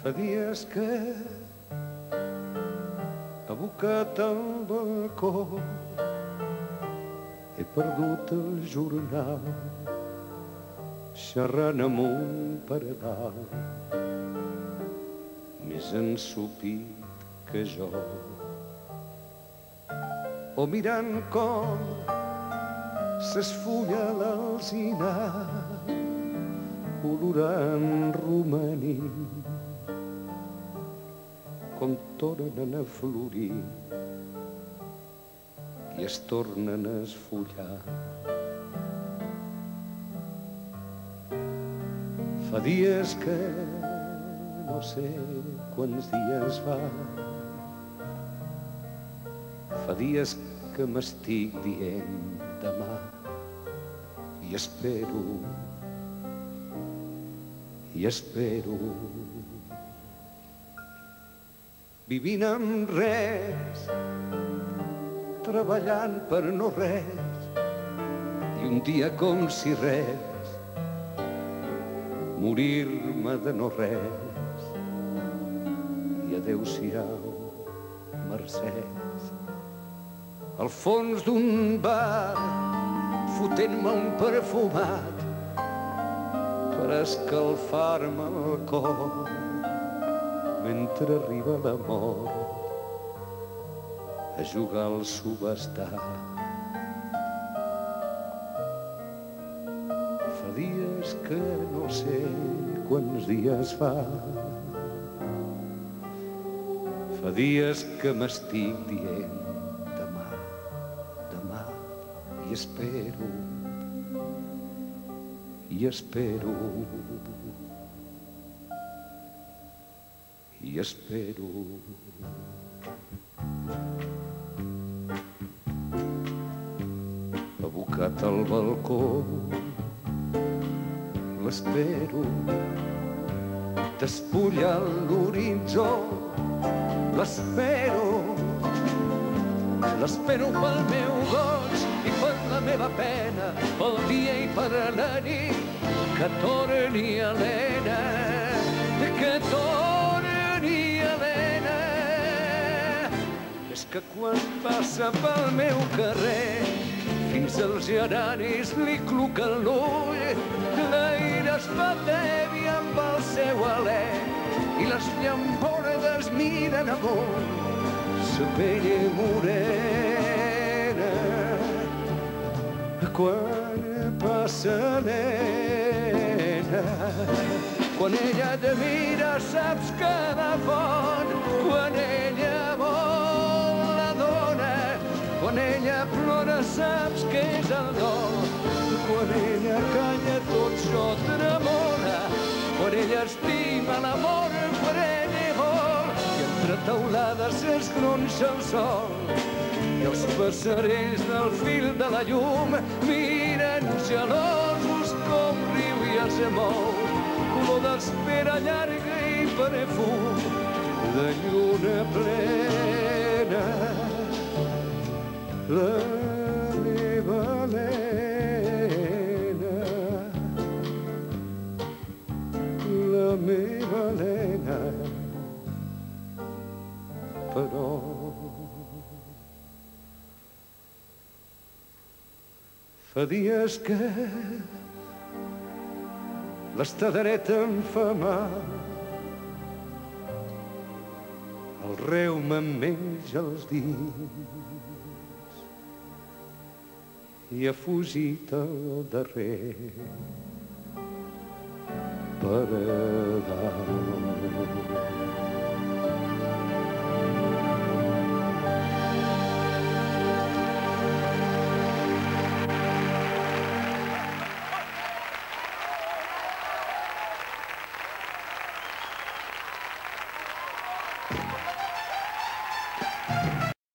Fa dies que abocat al balcó. He perdut el jornal xerrant amb un paredal més ensupit que jo. O mirant com s'esfulla l'alzina olorant romaní com tornen a florir i es tornen a esfollar. Fa dies que no sé quants dies va. Fa dies que m'estic dient demà i espero i espero vivint amb res, treballant per no res, i un dia com si res, morir-me de no res, i adeu-siau, mercès. Al fons d'un bar, fotent-me un perfumat, per escalfar-me el cor, mentre arriba la mort a jugar al subestar. Fa dies que no sé quants dies fa. Fa dies que m'estic dient demà, demà, i espero, i espero. I espero. Abocat al balcó, l'espero. Despulla l'horitzó, l'espero. L'espero pel meu goig i per la meva pena, pel dia i per la nit, que torni Helena, que torni És que quan passa pel meu carrer, fins als geranis li cluca l'ull, l'aire es fa tèbia amb el seu alè i les llambordes miren amunt. Sa pell morena. Quan passa nena, quan ella te mira saps que la font, quan ella ella plora saps que és el do, quan ella calla tot això tremona, quan ella estima l'amor pren i vol, i entre taulades s'esgronxa el sol, i els passarells del fil de la llum miren gelosos com riu i es mou, color d'espera llarga i perfum de lluna plena. La meva Helena, la meva Helena, però fa dies que l'estar dreta em fa mal. El reu me'n menja els dits i ha fugit al darrer dalt.